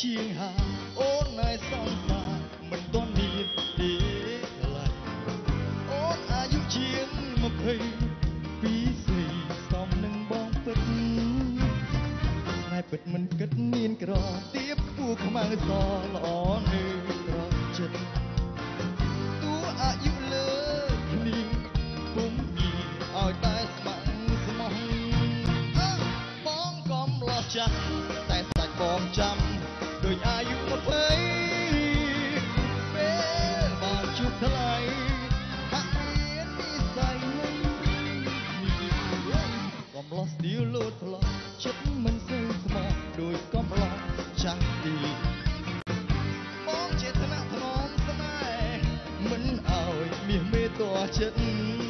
ជាងហាអូនណៃសងសាមិនទាន់មានទេកន្លែងអូនអាយុជាង20ពីស្រីសំនឹងបងពិតស្នេហ៍ពិតមិនគិតមានក្រទៀបខ្ពស់ខ្មៅសល្អនៅក្រចិត្តទួអាយុលើគ្នាពុំមានឲ្យតែស្ម័គ្រស្មោះអើបងកំលោះចាស់តែសាច់បងចាំ ដោយអាយុ20ពេលបានជួបថ្លៃហាក់មាននិស័យនឹងកំលោះស្ទៀវលោតផ្លោះចិត្តមិនសូវស្មោះដោយកំលោះចាស់ទីបងចេតនាធ្នមស្នេហ៍មិនអោយមាសមេតចិត្ត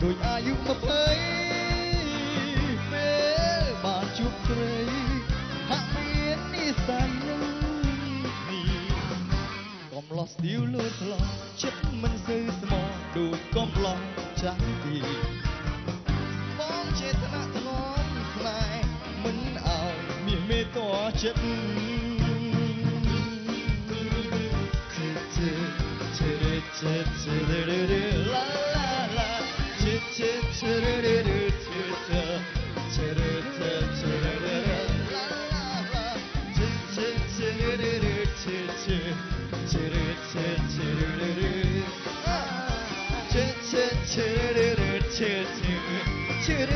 La la la. Woo. កំឡោះចាបងកំឡោះចាំតែសាច់បងចាំដូចអាយុ20ពេលបានជួបស្រីហាក់មាននិស័យនឹងនេះកំឡោះស្ទៀវលូតផ្លោះចិត្តមិនសូវស្មោះដូចកំឡោះចាំងទីបងចេតនាធ្នមស្នេហ៍មិនអោយមាសមេតចិត្តឡាឡាឡាជិ ជ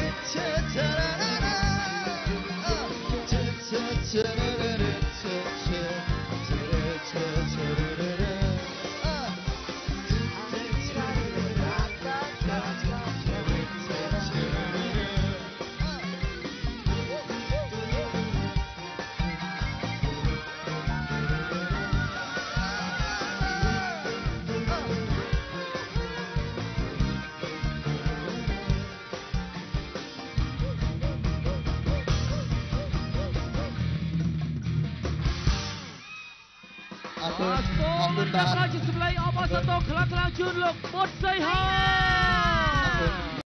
ិជិរ អរគុអណរគុណអរគុណតាបាទក់ជាសម្លេងអបអរសាទរខ្លាំងខ្លាំងៗជូនលោកបុតសីហាអរគុណ